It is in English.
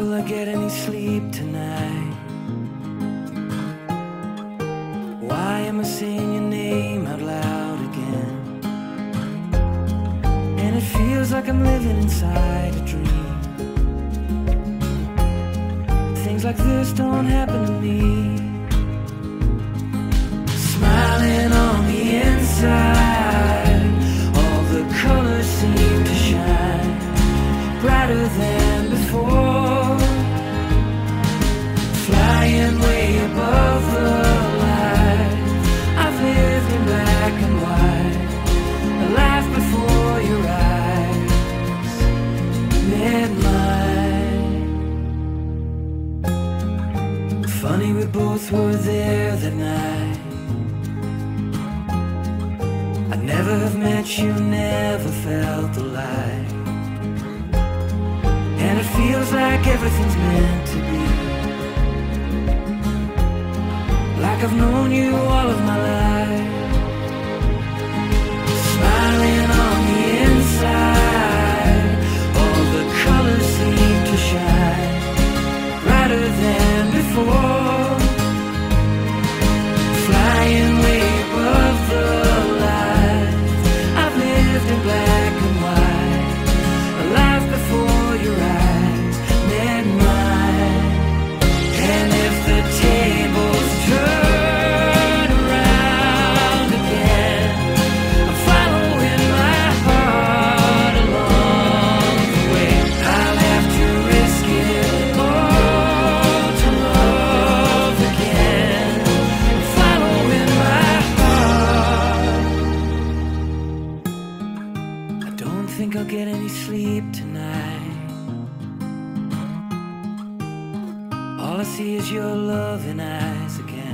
will I get any sleep tonight? Why am I saying your name out loud again? And it feels like I'm living inside a dream. Things like this don't happen to me. Smiling on the inside, all the colors seem to shine brighter than Funny, we both were there that night. I'd never have met you, never felt the light. And it feels like everything's meant to be. Like I've known you all of my life. Think I'll get any sleep tonight. All I see is your loving eyes again.